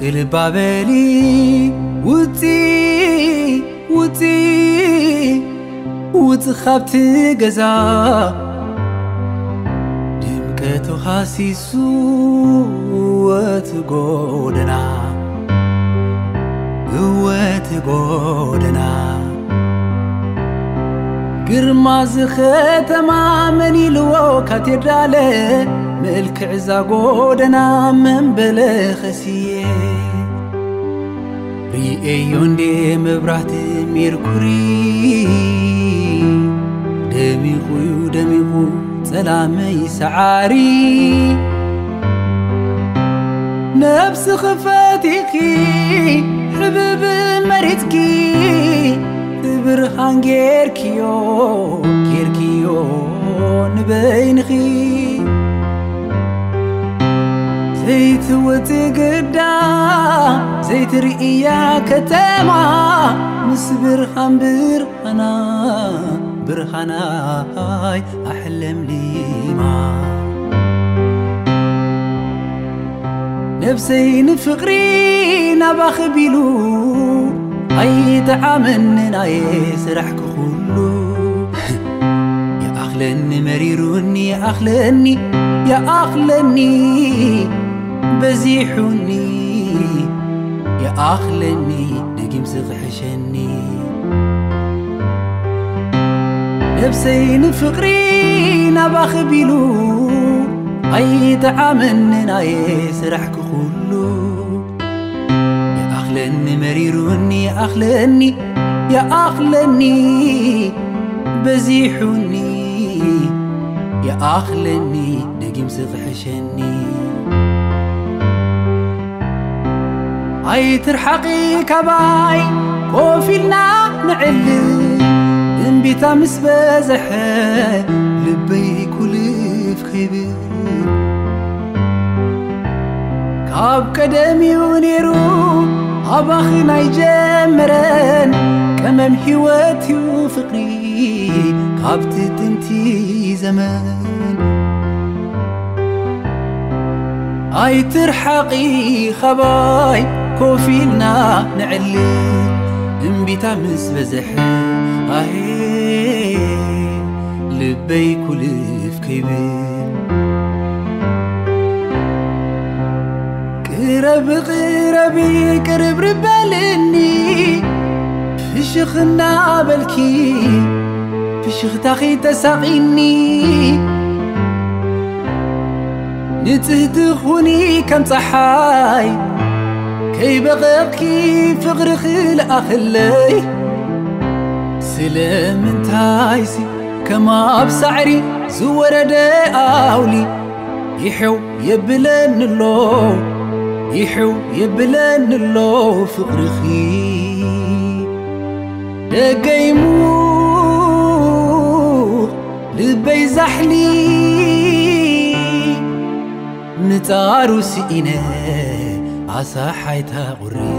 ግልባበሊ ውፂ ውፂ ውፅእ ካብቲ ገዛ ድምቀቱ ሃሲሱ እወት ጎደና እወት ጎደና ግርማ ዝኸተማ መን ኢልዎ ካቴድራለ መልክዕ እዛ ጎደና መንበለ ኸስየ ሪኤዮ እንዴ መብራህቲ ሜርኩሪ ደሚቑ እዩ ደሚቑ ጸላመይ ሰዓሪ ነብሲ ኽፈቲኺ ሕብብ ጌርክዮ ጌርክዮ ንበይንኺ ዘይትወፅእ ግዳ ዘይትርእያ ከተማ ምስ ብርሃን ብርሃና ብርሃናይ ኣሕለምሊማ ነብሰይ ንፍቕሪ ናባኽቢሉ ኣይተዓመንን ኣየ ስራሕ ክኹሉ የኣኽለኒ መሪሩኒ የኣኽለኒ የኣኽለኒ በዚሑኒ የኣኽለኒ ደጊም ዝኽሕሸኒ ነብሰይ ንፍቕሪ ናባኽቢሉ ኣይተዓመንን ኣየ ስራሕ ክኹሉ የኣኽለኒ መሪሩኒ የኣኽለኒ የኣኽለኒ በዚሑኒ የኣኽለኒ ደጊም ዝኽሕሸኒ ኣይትርሓቂ ካባይ ኮፍ ኢልና ንዕልል እምቢታ ምስ በዝሐ ልበይ ኩልፍ ክብል ካብ ቀደሚኡ ነይሩ ኣባኽን ኣይጀመረን ቀመም ሕይወት እዩ ፍቕሪ ካብቲ ጥንቲ ዘመን ኣይትርሓቂ ኸባይ ኮፍ ኢልና ንዕልል እምቢታ ምስ በዝሐ ኣሄ ልበይ ኩልፍ ከይብል غيره قرب بيقرب ربالني فشخنا بلكي فشخ تاخي تساقيني. نتهدخوني كم صحاي كي بغيبكي فقر خلق أخلي سلام انتايسي كما بسعري زورد أولي. يحو يبلن اللو. يحو يبلان الله فقرخي قيمو لبي زحلي. نتارو سئنا عسى حيتها غري.